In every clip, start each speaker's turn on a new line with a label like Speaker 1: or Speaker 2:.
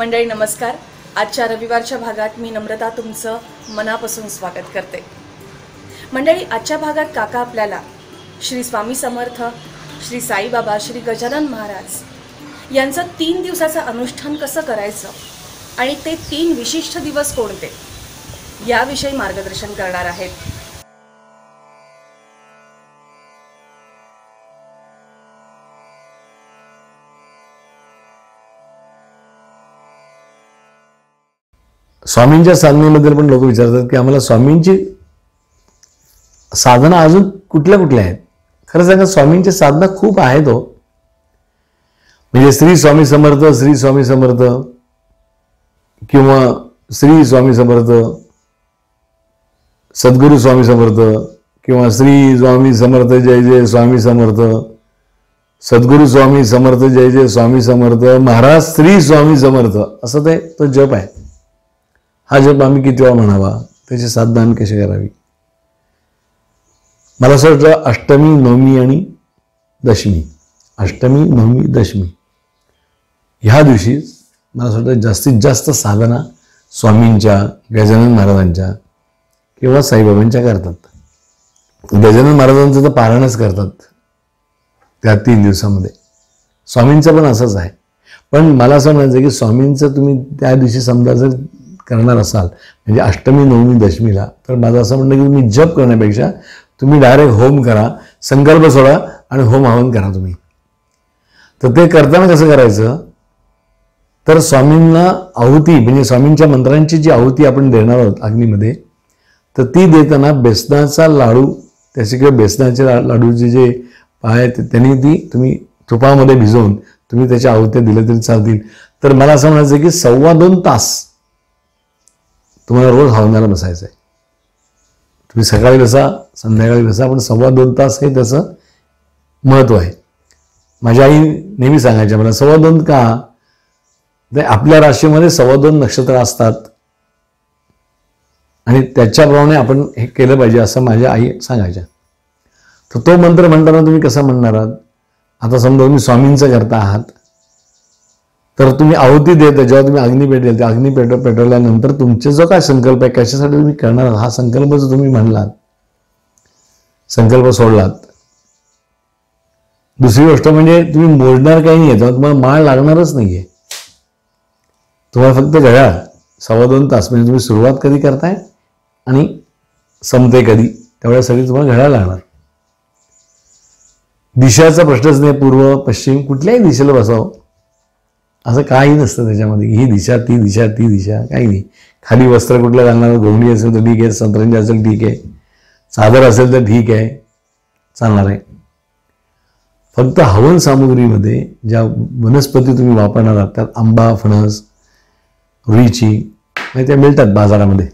Speaker 1: मंडळी नमस्कार. आजच्या रविवारच्या भागात मी नम्रता तुमचं मनापासून स्वागत करते. मंडळी आजच्या भागात काका आपल्याला श्री स्वामी समर्थ श्री साईबाबा श्री गजानन महाराज यांचं तीन दिवसाचं अनुष्ठान कसं करायचं आणि ते तीन विशिष्ट दिवस कोणते? याविषयी मार्गदर्शन करणार आहेत.
Speaker 2: स्वामींच्या साधनेबद्दल पण लोक विचारतात की आम्हाला स्वामींची साधना अजून कुठल्या कुठल्या आहेत? खरं सांगा स्वामींची साधना खूप आहेत हो. म्हणजे श्री स्वामी समर्थ श्री स्वामी समर्थ किंवा श्री स्वामी समर्थ सद्गुरू स्वामी समर्थ किंवा श्री स्वामी समर्थ जय जय स्वामी समर्थ सद्गुरू स्वामी समर्थ जय जय स्वामी समर्थ महाराज श्री स्वामी समर्थ असं ते तो जप आहे. हा जप आम्ही किती वेळा म्हणावा? त्याची साधना आम्ही कशी करावी? मला असं वाटतं अष्टमी नवमी आणि दशमी. अष्टमी नवमी दशमी. ह्या दिवशी मला असं वाटतं जास्तीत जास्त साधना स्वामींच्या गजानन महाराजांच्या किंवा साईबाबांच्या करतात. गजानन महाराजांचं तर पारायणच करतात त्या तीन दिवसामध्ये. स्वामींचं पण असंच आहे. पण मला असं म्हणायचं की स्वामींचं तुम्ही त्या दिवशी समजा जर करणार असाल म्हणजे अष्टमी नवमी दशमीला तर माझं असं म्हणणं की तुम्ही जप करण्यापेक्षा तुम्ही डायरेक्ट होम करा संकल्प सोडा आणि होम हवन करा तुम्ही. तर ते करताना कसं करायचं? तर स्वामींना आहुती म्हणजे स्वामींच्या मंत्रांची जी आहुती आपण देणार आहोत अग्नीमध्ये तर ती देताना बेसनाचा लाडू त्याचे किंवा बेसनाचे ला लाडूचे जे पाय आहेत त्यांनी ती तुम्ही तुपामध्ये भिजवून तुम्ही त्याच्या आहुत्या दिल्या तरी चालतील. तर मला असं म्हणायचं की सव्वा दोन तास तुम्हाला रोज हवनाला बसायचं आहे तुम्ही सकाळी बसा संध्याकाळी बसा पण सव्वा दोन तास हे त्याचं महत्त्व आहे. माझ्या आई नेहमी सांगायच्या मला सव्वा दोन का? तर आपल्या राशीमध्ये सव्वा दोन नक्षत्र असतात. आणि त्याच्याप्रमाणे आपण हे केलं पाहिजे असं माझ्या आई सांगायच्या. तर तो मंत्र म्हणताना तुम्ही कसा म्हणणार आहात? आता समजा तुम्ही स्वामींचं करता आहात. तर तुम्ही आहुती देता जेव्हा तुम्ही अग्नी पेटेल त्या अग्नी पेट पेटवल्यानंतर तुमचे जो काय संकल्प आहे कशासाठी तुम्ही करणार हा संकल्प जो तुम्ही म्हणलात संकल्प सोडलात. दुसरी गोष्ट म्हणजे तुम्ही मोडणार काही नाही तेव्हा तुम्हाला माळ लागणारच नाहीये तुम्हाला फक्त घड्याळ सव्वा दोन तास म्हणजे तुम्ही सुरुवात कधी करताय आणि संपते कधी तेवढ्यासाठी तुम्हाला घड्याळ लागणार. दिशाचा प्रश्नच नाही पूर्व पश्चिम कुठल्याही दिशेला बसावं. असं काही नसतं त्याच्यामध्ये. ही दिशा ती दिशा ती दिशा. काही नाही. खाली वस्त्र कुठलं घालणार? घोंगडी असेल तर ठीक आहे. संतरंजी असेल ठीक आहे. चादर असेल तर ठीक आहे. चालणार आहे. फक्त हवन सामुग्रीमध्ये ज्या वनस्पती तुम्ही वापरणार आहात त्यात आंबा फणस रुईची म्हणजे त्या मिळतात बाजारामध्ये.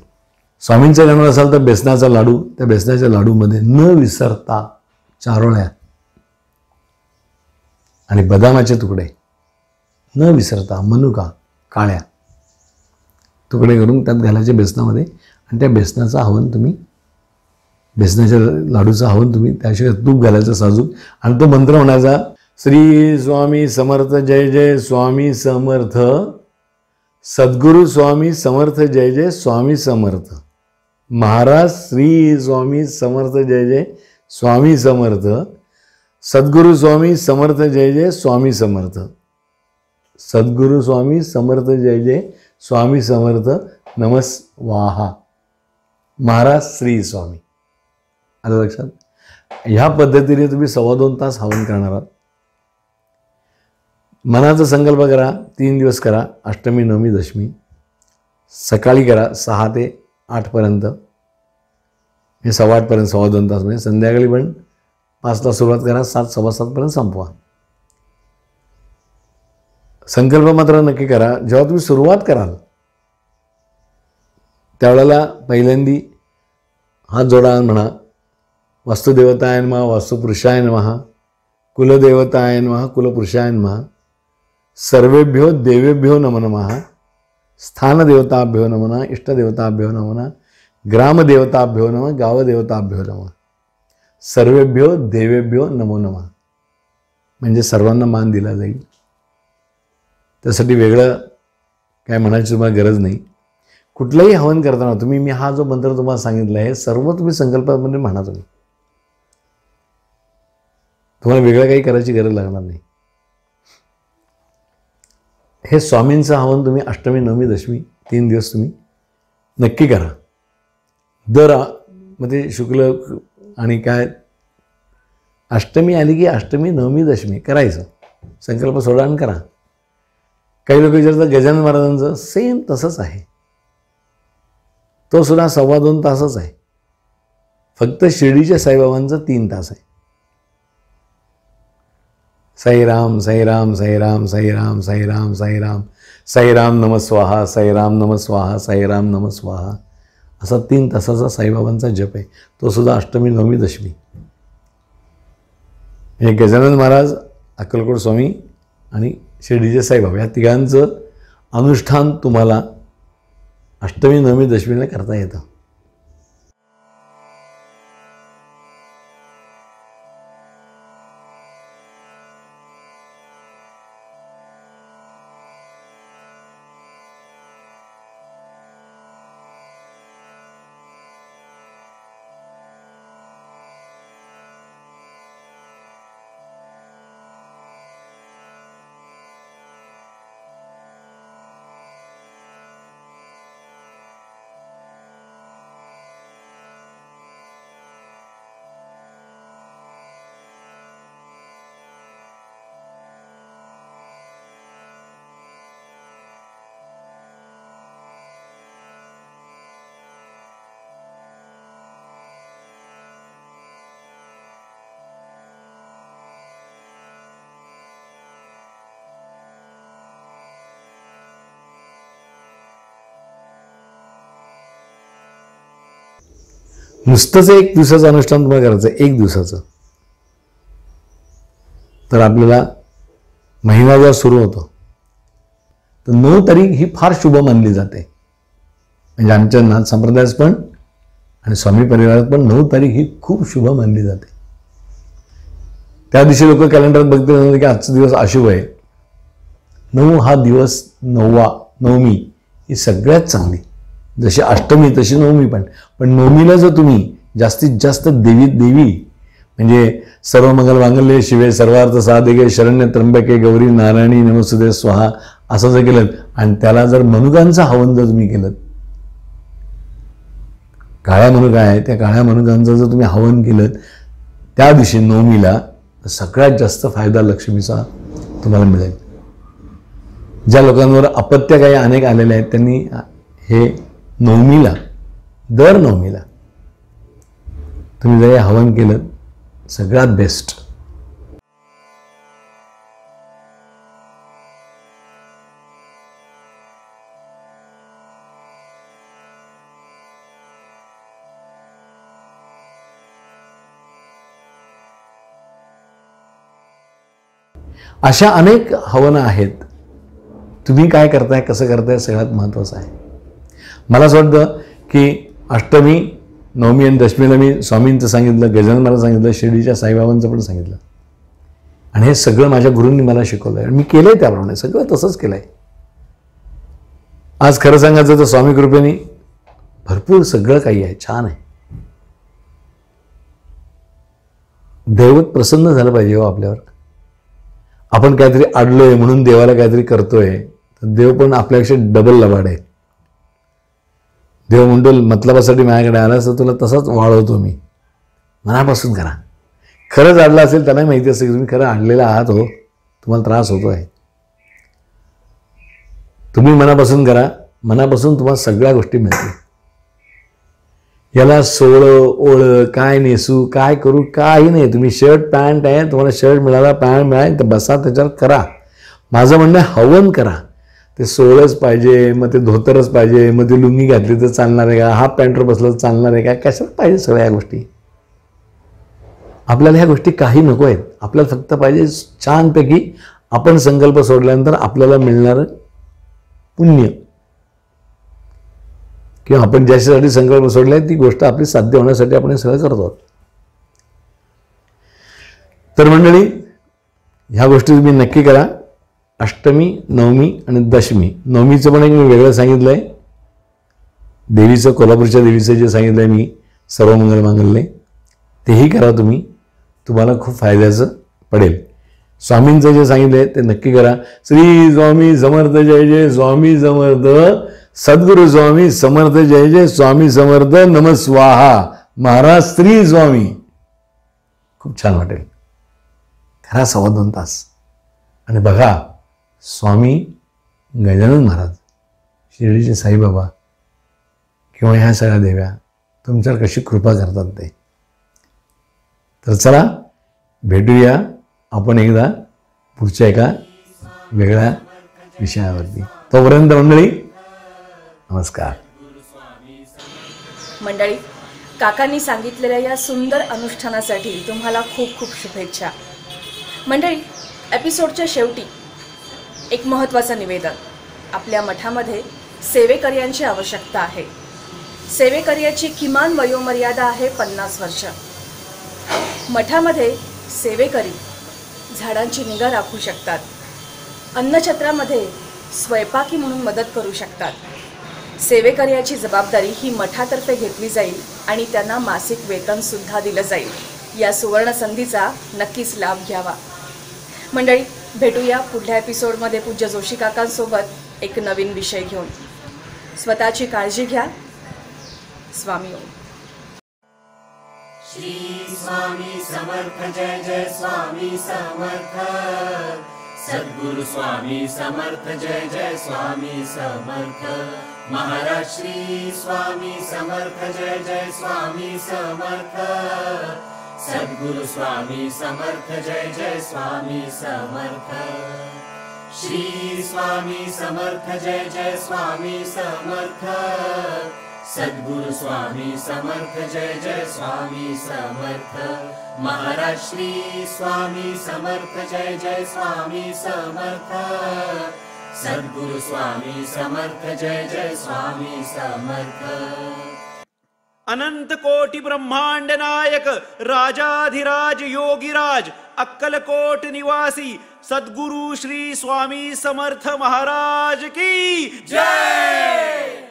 Speaker 2: स्वामींचं करणार असाल तर बेसनाचा लाडू. त्या बेसनाच्या लाडूमध्ये न विसरता चारोळ्या आणि बदामाचे तुकडे. न विसरता मनुका काळ्या. तुकडे करून त्यात घालायचे बेसनामध्ये आणि त्या बेसनाचं हवन तुम्ही बेसनाच्या लाडूचं हवन तुम्ही त्याशिवाय तूप घालायचं साजूक. आणि तो मंत्र म्हणायचा श्री स्वामी समर्थ जय जय स्वामी समर्थ. सद्गुरू स्वामी समर्थ जय जय स्वामी समर्थ. महाराज श्री स्वामी समर्थ जय जय स्वामी समर्थ. सद्गुरू स्वामी समर्थ जय जय स्वामी समर्थ. सद्गुरू स्वामी समर्थ जय जय. स्वामी समर्थ नमस वाहा. महाराज श्री स्वामी. आलं लक्षात? ह्या पद्धतीने तुम्ही सव्वा दोन तास हवन करणार आहात. मनाचा संकल्प करा तीन दिवस करा अष्टमी नवमी दशमी. सकाळी करा सहा ते आठपर्यंत हे सव्वा आठपर्यंत सव्वा दोन तास म्हणजे संध्याकाळी पण पाचला सुरुवात करा सात सव्वा सातपर्यंत संपवा. संकल्प मात्र नक्की करा. जेव्हा तुम्ही सुरुवात कराल त्यावेळेला पहिल्यांदी हात जोडा म्हणा वास्तुदेवतायन महा वास्तुपुरुषायन महा कुलदेवतायन महा कुलपुरुषायन महा सर्वेभ्यो देवेभ्यो नमन नमः स्थानदेवताभ्यो नमना इष्टदेवताभ्यो नमना ग्रामदेवताभ्यो नमः गावदेवताभ्यो नमः सर्वेभ्यो देवेभ्यो नमो नमः. म्हणजे सर्वांना मान दिला जाईल. त्यासाठी वेगळं काय म्हणायची तुम्हाला गरज नाही. कुठलंही हवन करताना तुम्ही मी हा जो मंत्र तुम्हाला सांगितला आहे सर्व तुम्ही संकल्पामध्ये म्हणा तुम्ही. तुम्हाला वेगळं काही करायची गरज लागणार नाही. हे स्वामींचं हवन तुम्ही अष्टमी नवमी दशमी तीन दिवस तुम्ही नक्की करा. दरमध्ये शुक्ल आणि काय? अष्टमी आली की अष्टमी नवमी दशमी करायचं. संकल्प सोडा आणि करा. काही लोक विचारतात गजानन महाराजांचं सेम तसंच आहे. तो सुद्धा सव्वा दोन तासच आहे. फक्त शिर्डीच्या साईबाबांचा तीन तास आहे. साईराम साईराम साईराम साईराम साईराम साईराम साईराम नमस्वाहा साईराम नमस्वाहा साईराम नमस्वाहा असा तीन तासाचा साईबाबांचा जप आहे. तो सुद्धा अष्टमी नवमी दशमी. हे गजानन महाराज अक्कलकोट स्वामी आणि श्री डी जे साईबाबा या तिघांचं अनुष्ठान तुम्हाला अष्टमी नवमी दशमीला करता येतं. नुसतंच एक दिवसाचं अनुष्ठान तुम्हाला करायचं एक दिवसाचं. तर आपल्याला महिना जर सुरू होतो तर नऊ तारीख ही फार शुभ मानली जाते. म्हणजे आमच्या नाथ संप्रदायात पण आणि स्वामी परिवारात पण नऊ तारीख ही खूप शुभ मानली जाते. त्या दिवशी लोक कॅलेंडर बघते की आजचा दिवस अशुभ आहे. नऊ हा दिवस नववा नवमी ही सगळ्यात चांगली. जशी अष्टमी तशी नवमी पण. पण नवमीला जर तुम्ही जास्तीत जास्त देवी देवी म्हणजे सर्व मंगल मांगल्य शिवे सर्वार्थ साधिके शरण्य त्र्यंबके गौरी नारायणी नमसुदे स्वाहा असं जर केलं आणि त्याला जर मनुकांचं हवन जर तुम्ही केलं काळ्या मनुका आहे त्या काळ्या मनुकांचं जर तुम्ही हवन केलं त्या दिवशी नवमीला तर सगळ्यात जास्त फायदा लक्ष्मीचा तुम्हाला मिळेल. ज्या लोकांवर अपत्य काही अनेक आलेले आहेत त्यांनी हे नवमीला दर नवमीला. तुम्ही जर हे हवन केलं सगळ्यात बेस्ट अशा अनेक हवनं आहेत. तुम्ही काय करताय कसं करताय सगळ्यात महत्त्वाचं आहे. मला असं वाटतं की अष्टमी नवमी आणि दशमीला मी स्वामींचं सांगितलं गजानन मला सांगितलं शिर्डीच्या साईबाबांचं पण सांगितलं. आणि हे सगळं माझ्या गुरूंनी मला शिकवलं आहे आणि मी केलं आहे त्याप्रमाणे सगळं तसंच केलं आहे आज खरं सांगायचं तर स्वामी कृपेने भरपूर सगळं काही आहे छान आहे. दैवत प्रसन्न झालं पाहिजे हो आपल्यावर. आपण काहीतरी अडलोय म्हणून देवाला काहीतरी करतोय तर देव पण आपल्यापेक्षा डबल लबाड आहे देव म्हणतो मतलबासाठी माझ्याकडे आलास तर तुला तसाच वाढवतो मी. मनापासून करा. खरंच आणलं असेल त्यालाही माहिती असेल की तुम्ही खरं आणलेला आहात हो. तुम्हाला त्रास होतो आहे तुम्ही मनापासून करा. मनापासून तुम्हाला सगळ्या गोष्टी मिळतील. याला सोळं ओळ काय नेसू काय करू काही नाही. तुम्ही शर्ट पॅन्ट आहे तुम्हाला शर्ट मिळाला पॅन्ट मिळाला तर बसा त्याच्यावर करा. माझं म्हणणं आहे हवन करा. ते सोळच पाहिजे मग ते धोतरच पाहिजे मग ती लुंगी घातली तर चालणार आहे का? हाफ पॅन्टवर बसलं तर चालणार आहे का? कशाला पाहिजे सगळ्या ह्या गोष्टी? आपल्याला ह्या गोष्टी काही नको आहेत. आपल्याला फक्त पाहिजे छानपैकी आपण संकल्प सोडल्यानंतर आपल्याला मिळणारं पुण्य. किंवा आपण ज्याच्यासाठी संकल्प सोडले ती गोष्ट आपली साध्य होण्यासाठी आपण हे सगळं करतो. तर मंडळी ह्या गोष्टी तुम्ही नक्की करा. अष्टमी नवमी आणि दशमी. नवमीचं पण एक मी वेगळं सांगितलं आहे देवीचं कोल्हापूरच्या देवीचं जे सांगितलं आहे मी सर्व मंगल मांगल्ये तेही करा तुम्ही. तुम्हाला खूप फायद्याचं पडेल. स्वामींचं जे सांगितलं आहे ते नक्की करा. श्री स्वामी समर्थ जय जय स्वामी समर्थ सद्गुरू स्वामी समर्थ जय जय स्वामी समर्थ नमस्वाहा महाराज श्री स्वामी. खूप छान वाटेल. खरा सव्वा दोन तास. आणि बघा स्वामी गजानन महाराज शिर्डीचे साईबाबा किंवा ह्या सगळ्या देव्या तुमच्यावर कशी कृपा करतात ते. तर चला भेटूया आपण एकदा पुढच्या एका वेगळ्या विषयावरती. तोपर्यंत मंडळी नमस्कार.
Speaker 1: मंडळी काकांनी सांगितलेल्या या सुंदर अनुष्ठानासाठी तुम्हाला खूप खूप शुभेच्छा. मंडळी एपिसोडच्या शेवटी एक महत्त्वाचं निवेदन. आपल्या मठामध्ये सेवेकर्यांची आवश्यकता आहे. सेवेकर्याची किमान वयोमर्यादा आहे पन्नास वर्ष. मठामध्ये सेवेकरी झाडांची निगा राखू शकतात. अन्नछत्रामध्ये स्वयंपाकी म्हणून मदत करू शकतात. सेवेकर्याची जबाबदारी ही मठातर्फे घेतली जाईल आणि त्यांना मासिक वेतनसुद्धा दिलं जाईल. या सुवर्णसंधीचा नक्कीच लाभ घ्यावा. मंडळी भेटूया पुढल्या एपिसोडमध्ये पूज्य जोशी काकांसोबत एक नवीन विषय घेऊन. स्वतःची काळजी घ्या. स्वामी ओम.
Speaker 3: स्वामी समर्थ जय जय स्वामी समर्थ. सद्गुरु स्वामी समर्थ जय जय स्वामी समर्थ. महाराज श्री स्वामी समर्थ जय जय स्वामी समर्थ. सद्गुरु स्वामी समर्थ जय जय स्वामी समर्थ। श्री स्वामी समर्थ जय जय स्वामी समर्थ। सद्गुरु स्वामी समर्थ जय जय स्वामी समर्थ। महाराज श्री स्वामी समर्थ जय जय स्वामी समर्थ। सद्गुरु स्वामी समर्थ जय जय स्वामी समर्थ
Speaker 4: अनंत कोटि ब्रह्मांड नायक राजाधिराज योगिराज, अक्कलकोट निवासी, सद्गुरु श्री स्वामी समर्थ महाराज की जय।